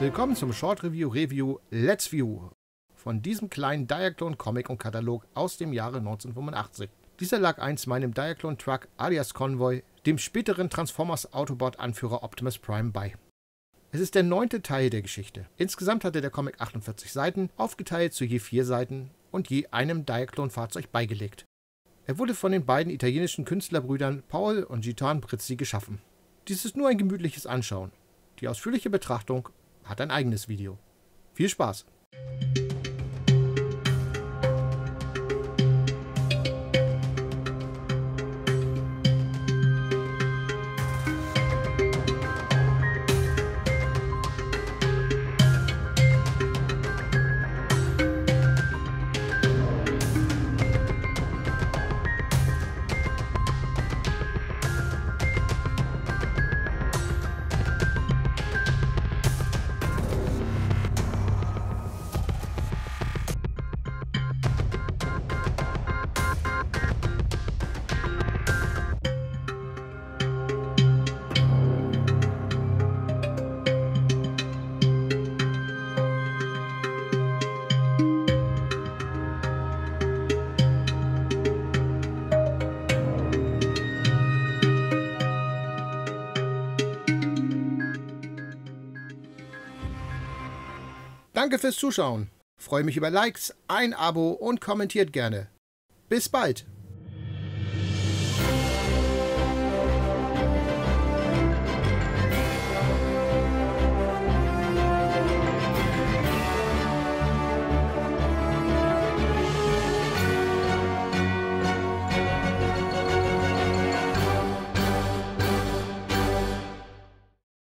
Willkommen zum Short Review Review Let's View von diesem kleinen Diaclone Comic und Katalog aus dem Jahre 1985. Dieser lag einst meinem Diaclone Truck alias Convoy, dem späteren Transformers Autobot Anführer Optimus Prime bei. Es ist der neunte Teil der Geschichte. Insgesamt hatte der Comic 48 Seiten, aufgeteilt zu je vier Seiten und je einem Diaclone-Fahrzeug beigelegt. Er wurde von den beiden italienischen Künstlerbrüdern Paul und Gitan Brizzi geschaffen. Dies ist nur ein gemütliches Anschauen. Die ausführliche Betrachtung hat ein eigenes Video. Viel Spaß! Danke fürs Zuschauen. Freue mich über Likes, ein Abo und kommentiert gerne. Bis bald!